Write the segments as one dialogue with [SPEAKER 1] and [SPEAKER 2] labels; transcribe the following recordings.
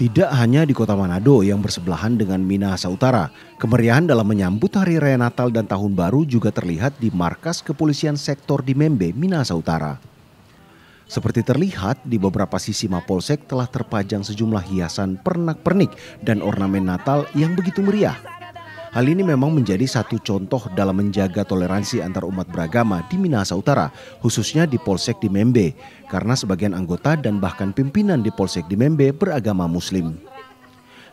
[SPEAKER 1] Tidak hanya di kota Manado yang bersebelahan dengan Minahasa Utara, kemeriahan dalam menyambut Hari Raya Natal dan Tahun Baru juga terlihat di markas kepolisian sektor di Membe, Minahasa Utara. Seperti terlihat, di beberapa sisi Mapolsek telah terpajang sejumlah hiasan pernak-pernik dan ornamen Natal yang begitu meriah. Hal ini memang menjadi satu contoh dalam menjaga toleransi antar umat beragama di Minahasa Utara, khususnya di Polsek di Membe, karena sebagian anggota dan bahkan pimpinan di Polsek di Membe beragama Muslim.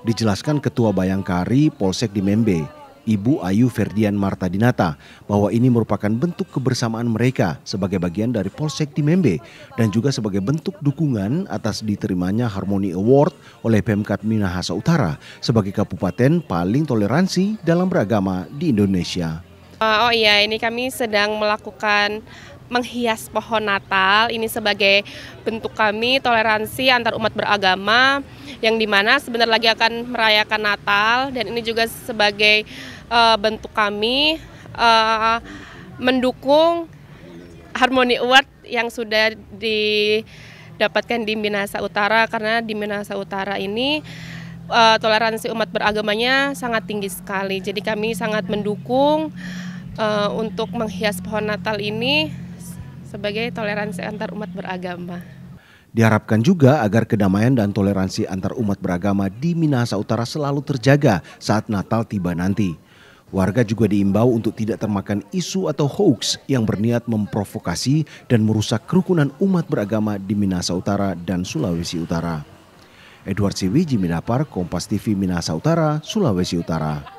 [SPEAKER 1] Dijelaskan Ketua Bayangkari Polsek di Membe, Ibu Ayu Ferdian Marta Dinata bahwa ini merupakan bentuk kebersamaan mereka sebagai bagian dari Polsek di Membe dan juga sebagai bentuk dukungan atas diterimanya Harmony Award oleh Pemkat Minahasa Utara sebagai kabupaten paling toleransi dalam beragama di Indonesia.
[SPEAKER 2] Uh, oh iya, ini kami sedang melakukan menghias pohon Natal. Ini sebagai bentuk kami toleransi antar umat beragama yang di mana sebentar lagi akan merayakan Natal. Dan ini juga sebagai uh, bentuk kami uh, mendukung Harmoni Award yang sudah didapatkan di Minahasa Utara. Karena di Minahasa Utara ini uh, toleransi umat beragamanya sangat tinggi sekali. Jadi kami sangat mendukung uh, untuk menghias pohon Natal ini sebagai toleransi antar umat beragama.
[SPEAKER 1] Diharapkan juga agar kedamaian dan toleransi antar umat beragama di Minahasa Utara selalu terjaga saat Natal tiba nanti. Warga juga diimbau untuk tidak termakan isu atau hoax yang berniat memprovokasi dan merusak kerukunan umat beragama di Minahasa Utara dan Sulawesi Utara. Edward Siwi, Jiminapar, Kompas TV Minahasa Utara, Sulawesi Utara.